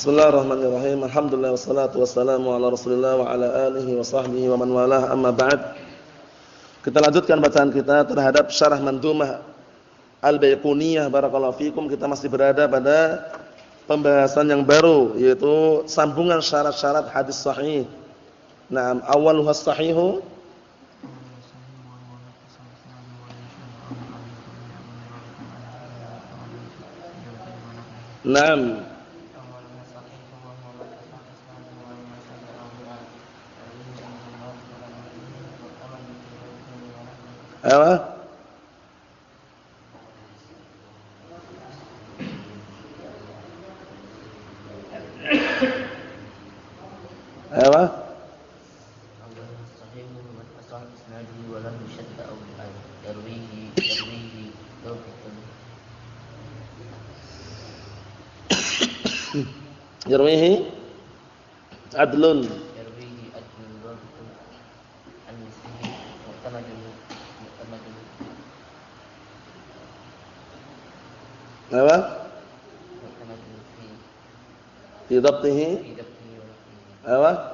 Bismillahirrahmanirrahim. Alhamdulillah wassalatu wassalamu ala Rasulillah wa ala alihi wa sahbihi wa man walah. Amma ba'd. Kita lanjutkan bacaan kita terhadap syarah mandumah Al-Baiquniyah barakallahu fikum. Kita masih berada pada pembahasan yang baru yaitu sambungan syarat-syarat hadis sahih. Naam, awwaluha sahihu Naam. Apa? Apa? Yarwihi adlun. Apa? Fi dhabtihi apa? Apa?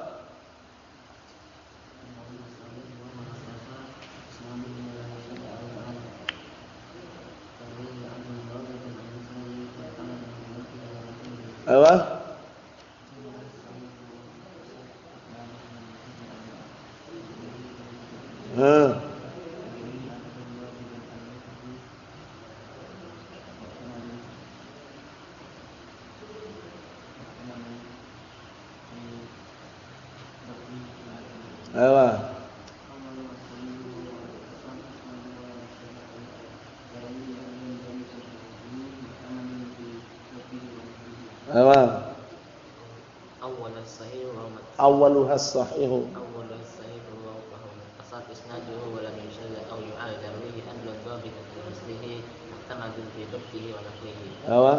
آه. أيوة. أيوه. أولها الصحيح أولها الصحيح. bahwa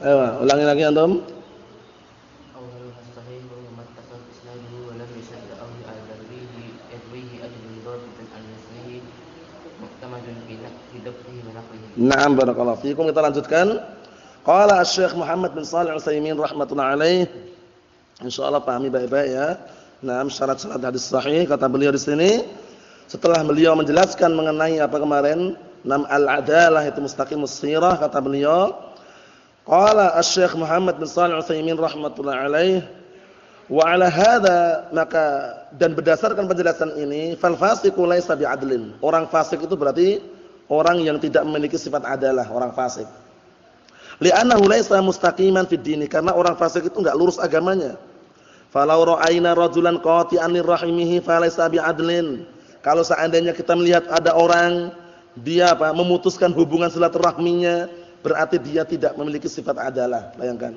Ewa, ulangi lagi antum. Naam barakallahu fiikum kita lanjutkan. Qala Asy-Syaikh Muhammad bin Shalih Al-Utsaimin rahimatullah alaih. Insyaallah pahami baik-baik ya. Naam syarat-syarat hadis sahih kata beliau di sini setelah beliau menjelaskan mengenai apa kemarin nam al-adalah itu mustaqimus sirah kata beliau qala Asy-Syaikh Muhammad bin Shalih Al-Utsaimin rahimatullah alaih wa ala hadza maka dan berdasarkan penjelasan ini fal fasiqu laisa bi'adlin. Orang fasik itu berarti orang yang tidak memiliki sifat adalah orang fasik. Li'annahu laisa mustaqiman fid dini karena orang fasik itu enggak lurus agamanya. Falau ra'aina rajulan qati'an lirahimihi falaysa bi'adlin. Kalau seandainya kita melihat ada orang dia apa memutuskan hubungan silaturahminya, berarti dia tidak memiliki sifat adalah. Bayangkan.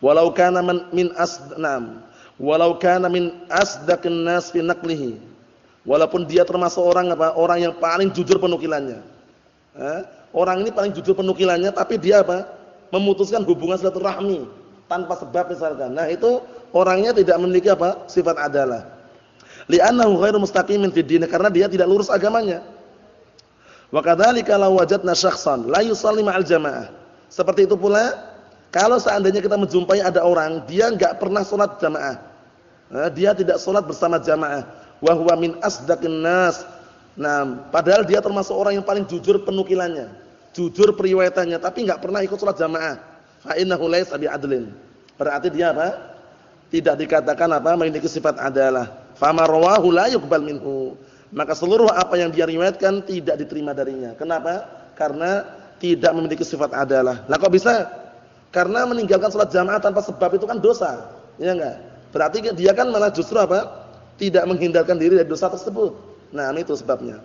Walau kana min asnam, walau kana min asdaqin nas fi naqlihi. Walaupun dia termasuk orang apa? Orang yang paling jujur penukilannya. Eh? Orang ini paling jujur penukilannya tapi dia apa? Memutuskan hubungan silaturahmi tanpa sebab misalkan. Nah, itu orangnya tidak memiliki apa? sifat adalah. Li'annahu ghairu mustaqimin fid din karena dia tidak lurus agamanya. Wa kadzalika law wajadna syakhsan la yusalli ma'al jamaah. Seperti itu pula kalau seandainya kita menjumpai ada orang dia enggak pernah salat jamaah. Nah, dia tidak salat bersama jamaah wa huwa min asdaqin nas. Nah, padahal dia termasuk orang yang paling jujur penukilannya, jujur periwayatannya tapi enggak pernah ikut salat jamaah. Fa innahu laysa bi'adlin. Berarti dia apa? Tidak dikatakan apa? memiliki sifat adalah. Fama rawahu la yuqbal minhu. Maka seluruh apa yang dia riwayatkan tidak diterima darinya. Kenapa? Karena tidak memiliki sifat adalah. Lah kok bisa? Karena meninggalkan salat jamaah tanpa sebab itu kan dosa. Ya enggak? Berarti dia kan malah justru apa? Tidak menghindarkan diri dari dosa tersebut. Nah, itu sebabnya.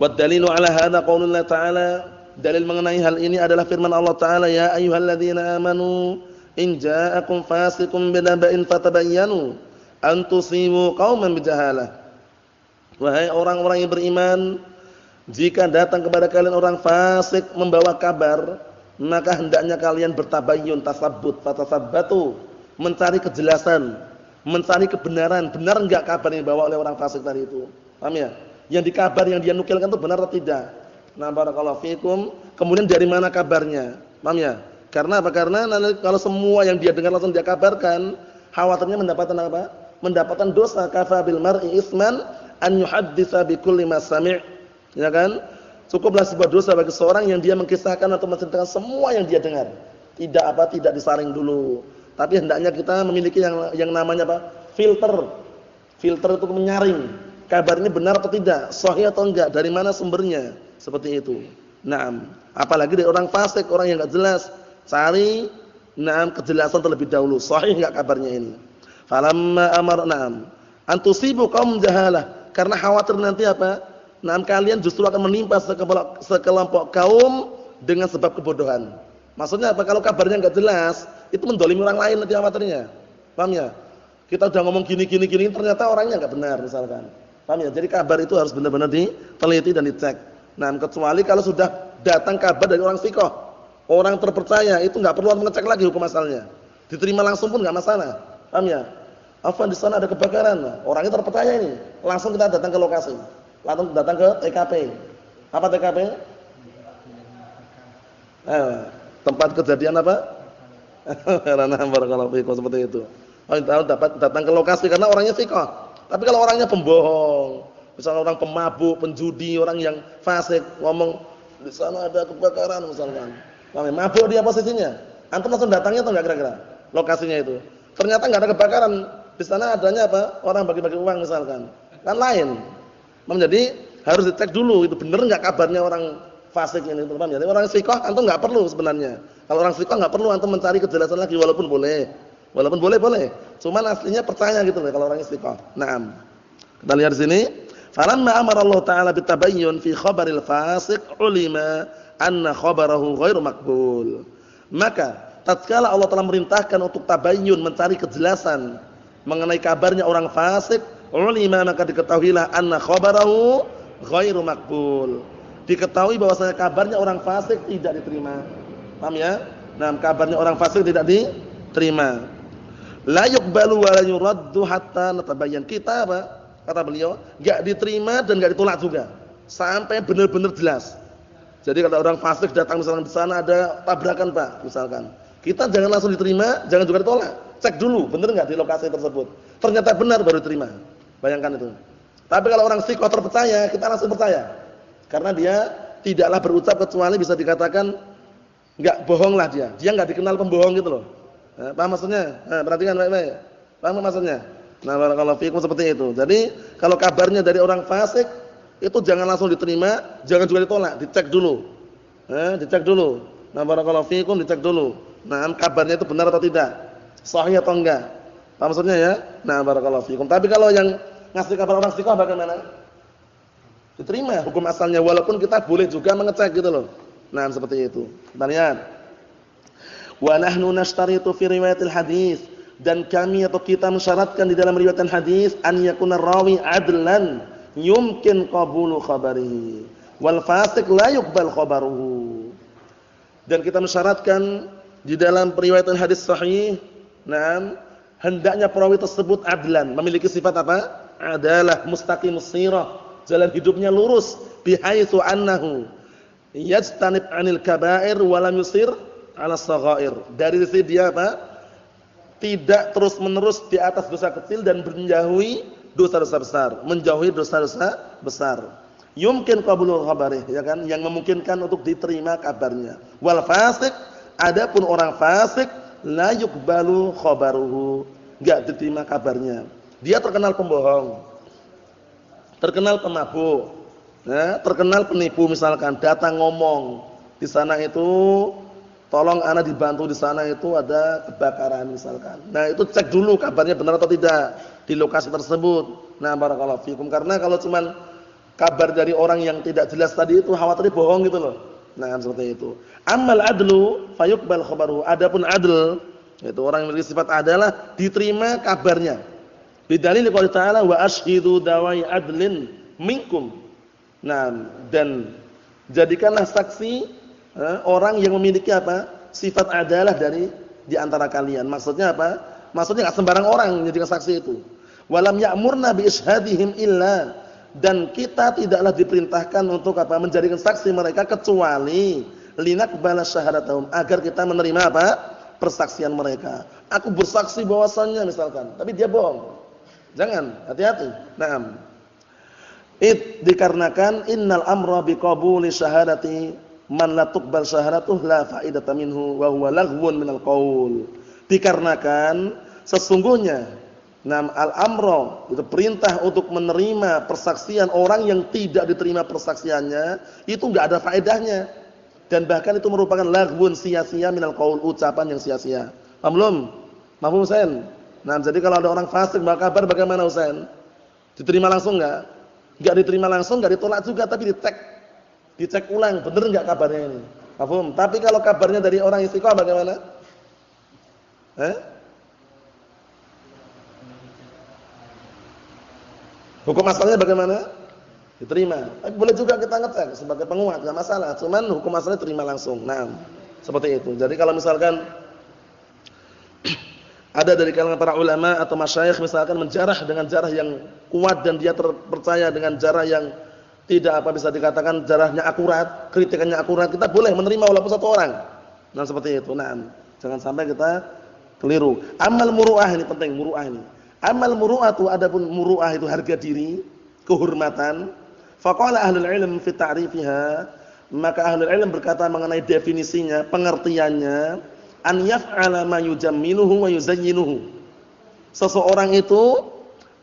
Wa dalilu ala hadza qaulullah ta'ala dalil mengenai hal ini adalah firman Allah taala ya ayyuhalladzina amanu in ja'akum fasiqun binaba'in fatabayyanu antusimu qauman bijahalah. Wahai orang-orang yang beriman, jika datang kepada kalian orang fasik membawa kabar, maka hendaknya kalian bertabayyun, tasabbut, fatasabbatu, mencari kejelasan, mencari kebenaran. Benar enggak kabar yang dibawa oleh orang fasik tadi itu? Paham ya? Yang dikabar yang dia nukilkan itu benar atau tidak? Nah, barakallahu fikum. Kemudian dari mana kabarnya? Paham ya? Karena apa? Karena kalau semua yang dia dengar langsung dia kabarkan, khawatirnya mendapatkan apa? Mendapatkan dosa kafabil mar'i isman an yuhadditsa bi kulli ma sami'. Ya kan? Cukuplah sebuah dosa bagi seorang yang dia mengkisahkan atau menceritakan semua yang dia dengar. Tidak apa tidak disaring dulu. Tapi hendaknya kita memiliki yang yang namanya apa? filter. Filter itu menyaring. Kabarnya benar atau tidak, sahih atau enggak, dari mana sumbernya. Seperti itu. Naam. Apalagi dari orang fasik, orang yang enggak jelas. Cari naam kejelasan terlebih dahulu. Sahih enggak kabarnya ini. Falamma amar naam. Antusibu kaum jahalah. Karena khawatir nanti apa? Nah, kalian justru akan menimpa sekelompok, sekelompok kaum dengan sebab kebodohan. Maksudnya apa? Kalau kabarnya enggak jelas, itu mendolimi orang lain nanti khawatirnya. Paham ya? Kita udah ngomong gini gini gini ternyata orangnya enggak benar misalkan. Paham ya? Jadi kabar itu harus benar-benar diteliti dan dicek. Nah, kecuali kalau sudah datang kabar dari orang sikoh, orang terpercaya, itu enggak perlu mengecek lagi hukum asalnya. Diterima langsung pun enggak masalah. Paham ya? Afan di sana ada kebakaran. Orangnya terpercaya ini. Langsung kita datang ke lokasi langsung datang ke TKP. Apa TKP? Eh, tempat kejadian apa? Karena barakallahu fikum seperti itu. Oh, dapat datang ke lokasi karena orangnya sikoh. Tapi kalau orangnya pembohong, misalnya orang pemabuk, penjudi, orang yang fasik, ngomong di sana ada kebakaran misalkan. Kami mabuk dia posisinya. Antum langsung datangnya atau enggak kira-kira? Lokasinya itu. Ternyata enggak ada kebakaran. Di sana adanya apa? Orang bagi-bagi uang misalkan. Kan lain. Jadi harus dicek dulu itu benar enggak kabarnya orang fasik ini paham ya? Orang sikoh antum enggak perlu sebenarnya. Kalau orang sikoh enggak perlu antum mencari kejelasan lagi walaupun boleh. Walaupun boleh boleh. Cuman aslinya percaya gitu kalau orang sikoh. Naam. Kita lihat di sini, falamma amara Allah taala bitabayyun fi khabaril fasik ulima anna khabarahu ghairu maqbul. Maka tatkala Allah telah merintahkan untuk tabayyun mencari kejelasan mengenai kabarnya orang fasik ulima maka diketahuilah anna khabarahu ghairu makbul. Diketahui bahwasanya kabarnya orang fasik tidak diterima. Paham ya? Nah, kabarnya orang fasik tidak diterima. La yuqbalu wa la yuraddu hatta natabayyan. Kita apa? Kata beliau, enggak diterima dan enggak ditolak juga sampai benar-benar jelas. Jadi kalau orang fasik datang misalkan di sana ada tabrakan, Pak, misalkan. Kita jangan langsung diterima, jangan juga ditolak. Cek dulu, benar enggak di lokasi tersebut. Ternyata benar baru diterima. Bayangkan itu. Tapi kalau orang sikoh terpercaya, kita langsung percaya. Karena dia tidaklah berucap kecuali bisa dikatakan enggak bohonglah dia. Dia enggak dikenal pembohong gitu loh. Nah, paham maksudnya? Nah, perhatikan baik-baik. Paham maksudnya? Nah, barakallahu fiikum seperti itu. Jadi, kalau kabarnya dari orang fasik itu jangan langsung diterima, jangan juga ditolak, dicek dulu. Nah, dicek dulu. Nah, barakallahu fiikum dicek dulu. Nah, kabarnya itu benar atau tidak? Sahih atau enggak? Paham maksudnya ya? Nah, barakallahu fiikum. Tapi kalau yang ngasih kabar orang istiqomah bagaimana? Diterima hukum asalnya walaupun kita boleh juga mengecek gitu loh. Nah, seperti itu. Kita lihat. Wa nahnu nashtaritu fi riwayatil hadis. Dan kami atau kita mensyaratkan di dalam riwayat hadis an yakuna rawi adlan yumkin qabulu khabarihi. Wal fasik la yuqbal khabaruhu. Dan kita mensyaratkan di dalam riwayat hadis sahih, nah, hendaknya perawi tersebut adlan, memiliki sifat apa? adalah mustaqimus sirah, jalan hidupnya lurus. Bihaitsu annahu yajtanib 'anil kaba'ir wa lam yusir 'ala saghair. Dari sisi dia apa? Tidak terus-menerus di atas dosa kecil dan menjauhi dosa-dosa besar, menjauhi dosa-dosa besar. Yumkin qabulul khabari, ya kan? Yang memungkinkan untuk diterima kabarnya. Wal fasik, adapun orang fasik la yuqbalu khabaruhu, enggak diterima kabarnya. Dia terkenal pembohong. Terkenal pemabuk. Ya, terkenal penipu misalkan datang ngomong di sana itu tolong anak dibantu di sana itu ada kebakaran misalkan. Nah, itu cek dulu kabarnya benar atau tidak di lokasi tersebut. Nah, barakallahu fikum karena kalau cuman kabar dari orang yang tidak jelas tadi itu khawatir bohong gitu loh. Nah, seperti itu. Amal adlu fayuqbal khabaruhu. Adapun adl itu orang yang memiliki adalah diterima kabarnya Bidalil qouli ta'ala wa ashidu dawai adlin minkum. Nah, dan jadikanlah saksi orang yang memiliki apa? sifat adalah dari di antara kalian. Maksudnya apa? Maksudnya enggak sembarang orang menjadikan saksi itu. Walam ya'murna bi ishadihim illa dan kita tidaklah diperintahkan untuk apa? menjadikan saksi mereka kecuali linaqbala syahadatahum agar kita menerima apa? persaksian mereka. Aku bersaksi bahwasannya misalkan, tapi dia bohong. Jangan, hati-hati. Naam. It dikarenakan innal amra biqabuli syahadati man la tuqbal syahadatuh la faidata minhu wa huwa laghwun minal qaul. Dikarenakan sesungguhnya nam al-amra itu perintah untuk menerima persaksian orang yang tidak diterima persaksiannya itu enggak ada faedahnya dan bahkan itu merupakan laghwun sia-sia minal qaul ucapan yang sia-sia. Paham belum? Mahfum Husain? Nah, jadi kalau ada orang fasik bawa kabar bagaimana Husain? Diterima langsung enggak? Enggak diterima langsung, enggak ditolak juga tapi dicek. Dicek ulang, benar enggak kabarnya ini? Mahfum. Tapi kalau kabarnya dari orang istiqomah bagaimana? Eh? Hukum asalnya bagaimana? Diterima. Tapi boleh juga kita ngecek sebagai penguat, enggak masalah. Cuman hukum asalnya terima langsung. Nah, seperti itu. Jadi kalau misalkan ada dari kalangan para ulama atau masyayikh misalkan menjarah dengan jarah yang kuat dan dia terpercaya dengan jarah yang tidak apa bisa dikatakan jarahnya akurat, kritikannya akurat, kita boleh menerima walaupun satu orang. Nah, seperti itu. Nah, jangan sampai kita keliru. Amal muruah ini penting, muruah ini. Amal muruah itu adapun muruah itu harga diri, kehormatan. Faqala ahlul ilm fi ta'rifiha, maka ahlul ilm berkata mengenai definisinya, pengertiannya an yaf'ala ma yujammiluhu wa yuzayyinuhu. Seseorang itu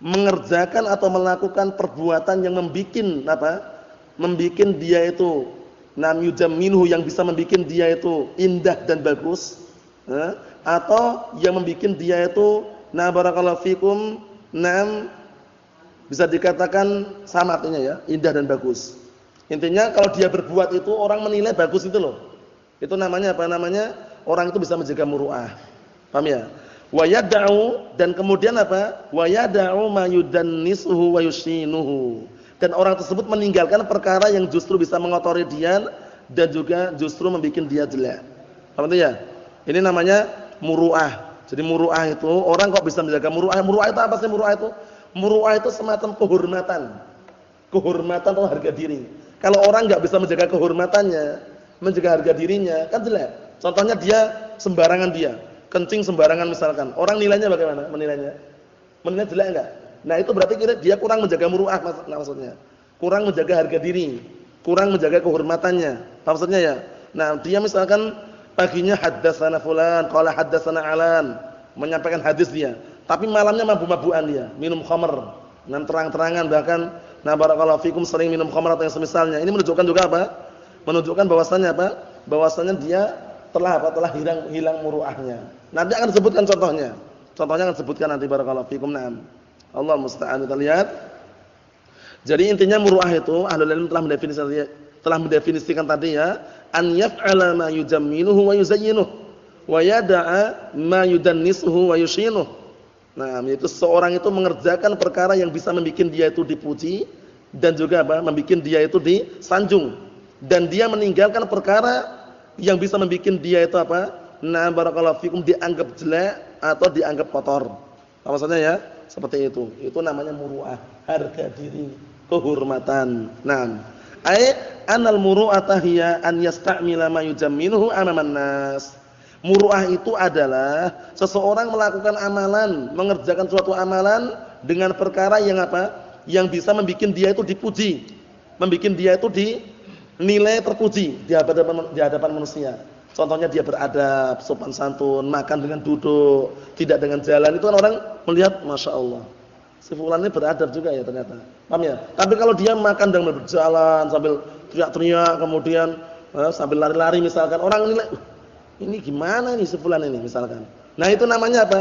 mengerjakan atau melakukan perbuatan yang membikin apa? Membikin dia itu nam yujammiluhu yang bisa membikin dia itu indah dan bagus, atau yang membikin dia itu na barakallahu fikum nam bisa dikatakan sama artinya ya, indah dan bagus. Intinya kalau dia berbuat itu orang menilai bagus itu loh. Itu namanya apa namanya? orang itu bisa menjaga muruah. Paham ya? Wa yad'u dan kemudian apa? Wa yad'u ma yudannisuhu wa yushinuhu. Dan orang tersebut meninggalkan perkara yang justru bisa mengotori dia dan juga justru membuat dia jelek. Paham ya? Ini namanya muruah. Jadi muruah itu orang kok bisa menjaga muruah? Muruah itu apa sih muruah itu? Muruah itu semacam kehormatan. Kehormatan atau harga diri. Kalau orang nggak bisa menjaga kehormatannya, menjaga harga dirinya, kan jelek. Contohnya dia sembarangan dia, kencing sembarangan misalkan. Orang nilainya bagaimana? Menilainya? Menilai jelek enggak? Nah, itu berarti dia kurang menjaga muruah maksudnya. Kurang menjaga harga diri, kurang menjaga kehormatannya. Maksudnya ya. Nah, dia misalkan paginya haddatsana fulan, qala haddatsana alan, menyampaikan hadis dia. Tapi malamnya mabuk-mabukan dia, minum khamr. Dan terang-terangan bahkan nah barakallahu fikum sering minum khamr atau yang semisalnya. Ini menunjukkan juga apa? Menunjukkan bahwasannya apa? Bahwasannya dia telah apa telah hilang hilang muruahnya. Nanti akan sebutkan contohnya. Contohnya akan sebutkan nanti barakallahu fikum. Naam. Allah musta'an kita lihat. Jadi intinya muruah itu ahlul ilm telah mendefinisikan telah mendefinisikan tadi ya, an yaf'ala ma yujammiluhu wa yuzayyinuhu wa yada'a ma yudannisuhu wa yushinuhu. Nah, yaitu seorang itu mengerjakan perkara yang bisa membuat dia itu dipuji dan juga apa? membuat dia itu disanjung. Dan dia meninggalkan perkara yang bisa membuat dia itu apa? Nah, barakallahu fikum dianggap jelek atau dianggap kotor. Apa maksudnya ya? Seperti itu. Itu namanya muruah, harga diri, kehormatan. Nah, ai anal muru'ata hiya an yasta'mila ma yujamminuhu amaman nas. Muruah itu adalah seseorang melakukan amalan, mengerjakan suatu amalan dengan perkara yang apa? Yang bisa membuat dia itu dipuji, membuat dia itu di nilai terpuji di hadapan di hadapan manusia. Contohnya dia beradab, sopan santun, makan dengan duduk, tidak dengan jalan. Itu kan orang melihat, masya Allah, si fulan ini beradab juga ya ternyata. Paham ya? Tapi kalau dia makan dengan berjalan sambil teriak-teriak, kemudian eh, sambil lari-lari misalkan, orang nilai, ini gimana nih si fulan ini misalkan. Nah itu namanya apa?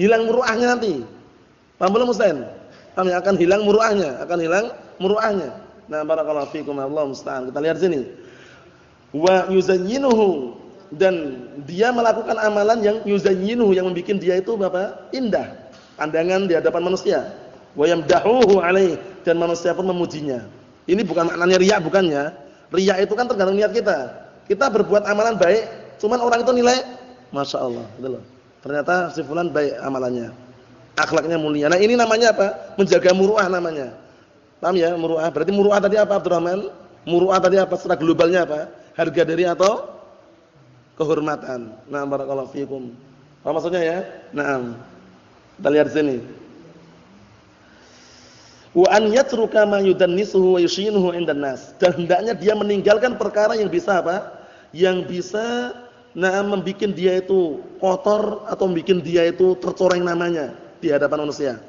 Hilang muruahnya nanti. Paham belum Ustaz? Paham ya? Akan hilang muruahnya, akan hilang muruahnya. Nah, barakallahu fikum Allah musta'an. Kita lihat sini. Wa yuzayyinuhu dan dia melakukan amalan yang yuzayyinuhu yang membuat dia itu apa? Indah. pandangan di hadapan manusia. Wa yamdahuhu alaih dan manusia pun memujinya. Ini bukan maknanya riya bukannya. Riya itu kan tergantung niat kita. Kita berbuat amalan baik, cuman orang itu nilai Masya Allah, gitu. Ternyata si fulan baik amalannya. Akhlaknya mulia. Nah ini namanya apa? Menjaga muruah namanya. Paham ya? Muruah. Berarti muruah tadi apa Abdurrahman? Muruah tadi apa? Secara globalnya apa? Harga diri atau kehormatan. Nah, barakallahu fiikum. Apa maksudnya ya? Nah, kita lihat sini. Wa an yatruka ma yudannisuhu wa yushinuhu 'indan nas. Dan hendaknya dia meninggalkan perkara yang bisa apa? Yang bisa nah membikin dia itu kotor atau membikin dia itu tercoreng namanya di hadapan manusia.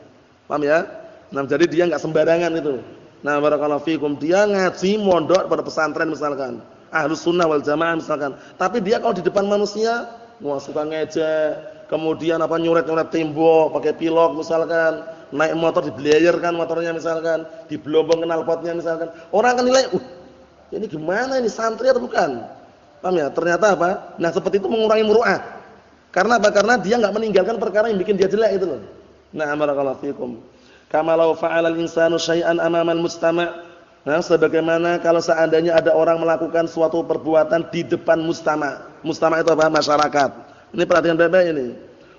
Paham ya? Nah, jadi dia enggak sembarangan itu. Nah, barakallahu fiikum. Dia ngaji mondok pada pesantren misalkan. Ahlus sunnah wal jamaah misalkan. Tapi dia kalau di depan manusia, wah suka ngejek, kemudian apa nyuret-nyuret tembok, pakai pilok misalkan, naik motor diblayerkan motornya misalkan, dibelombong knalpotnya misalkan. Orang akan nilai, "Uh, ini gimana ini santri atau bukan?" Paham ya? Ternyata apa? Nah, seperti itu mengurangi muruah. Karena apa? Karena dia enggak meninggalkan perkara yang bikin dia jelek itu loh. Nah, barakallahu fikum. Kama law fa'ala al-insanu syai'an amama al-mustama' Nah, sebagaimana kalau seandainya ada orang melakukan suatu perbuatan di depan mustama. Mustama itu apa? Masyarakat. Ini perhatian baik-baik ini.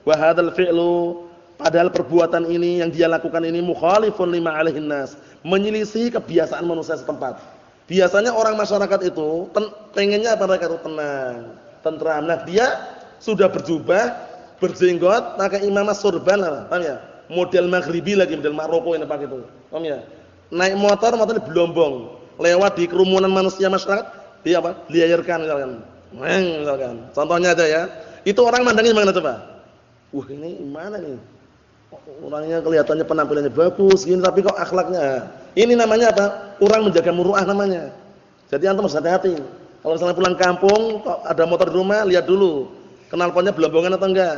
Wa hadzal fi'lu padahal perbuatan ini yang dia lakukan ini mukhalifun lima alaihin nas, menyelisih kebiasaan manusia setempat. Biasanya orang masyarakat itu pengennya apa mereka itu tenang, tentram. Nah, dia sudah berjubah, berjenggot, pakai imamah surban, paham ya? Model maghribi lagi, model Maroko ini pakai itu. Paham ya? naik motor motor belombong. Lewat di kerumunan manusia masyarakat dia apa? Diairkan misalkan. Meng, misalkan. Contohnya aja ya. Itu orang mandangnya gimana coba? Wah ini gimana nih orangnya kelihatannya penampilannya bagus gini tapi kok akhlaknya? Ini namanya apa? Orang menjaga muruah namanya. Jadi antum harus hati-hati. Kalau misalnya pulang kampung kok ada motor di rumah lihat dulu. Knalpotnya belombongan atau enggak?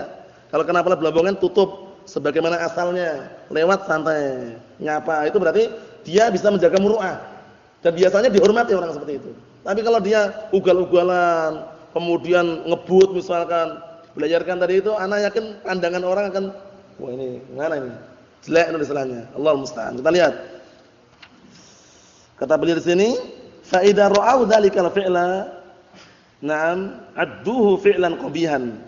Kalau knalpotnya belombongan tutup sebagaimana asalnya lewat santai nyapa itu berarti dia bisa menjaga muruah. Dan biasanya dihormati orang seperti itu. Tapi kalau dia ugal-ugalan, kemudian ngebut misalkan, belajarkan tadi itu, anak yakin pandangan orang akan, wah ini mana ini? Jelek itu istilahnya. Allah musta'an. Kita lihat. Kata beliau di sini, fa idza ra'au dzalikal fi'la, na'am, adduhu fi'lan qabihan.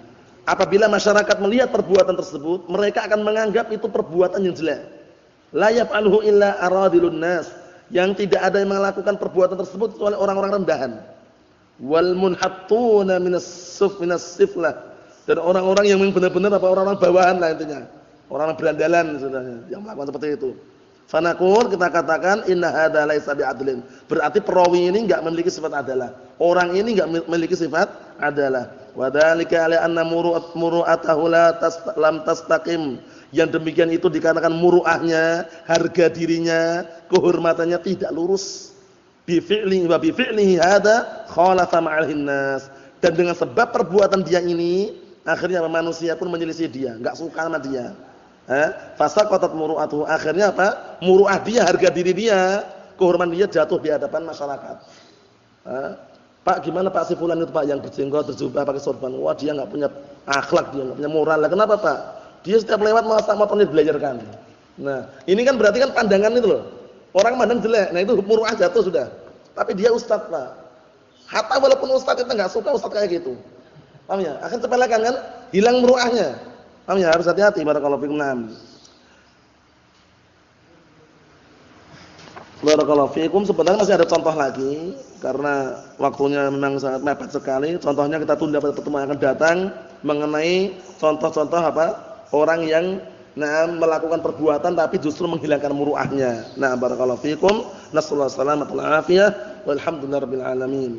Apabila masyarakat melihat perbuatan tersebut, mereka akan menganggap itu perbuatan yang jelek. La yaf'aluhu illa aradilun nas. Yang tidak ada yang melakukan perbuatan tersebut kecuali orang-orang rendahan. Wal munhattuna minas suf minas dan orang-orang yang benar-benar apa? Orang-orang bawahan lah intinya. Orang-orang berandalan sebenarnya yang melakukan seperti itu fanaqul kita katakan inna hadza laisa bi'adlin berarti perawi ini enggak memiliki sifat adalah orang ini enggak memiliki sifat adalah wa dzalika ala anna muru'atahu la lam tastaqim yang demikian itu dikarenakan muruahnya, harga dirinya, kehormatannya tidak lurus. Bi fi'li wa bi fi'lihi hada khalafa ma'al nas. Dan dengan sebab perbuatan dia ini, akhirnya manusia pun menyelisih dia, enggak suka sama dia. Eh, fasaqatat muru'atuhu. Akhirnya apa? Muruah dia, harga diri dia, kehormatan dia jatuh di hadapan masyarakat. Eh, Pak gimana Pak si fulan itu Pak yang berjenggot berjubah pakai sorban? Wah dia enggak punya akhlak, dia enggak punya moral. Lah kenapa Pak? Dia setiap lewat masa motornya belajarkan. Nah, ini kan berarti kan pandangan itu loh. Orang mandang jelek. Nah, itu muruah jatuh sudah. Tapi dia ustaz, Pak. Hatta walaupun ustaz kita enggak suka ustaz kayak gitu. Paham ya? Akan sepelekan kan? Hilang muruahnya. Paham ya? Harus hati-hati barakallahu fikum. Naam. Barakallahu fikum. Sebenarnya masih ada contoh lagi karena waktunya memang sangat mepet sekali. Contohnya kita tunda pada pertemuan yang akan datang mengenai contoh-contoh apa? orang yang nah melakukan perbuatan tapi justru menghilangkan muruahnya. Nah, barakallahu fikum. Nasallahu alaihi wasallam. Walhamdulillahirabbil alamin.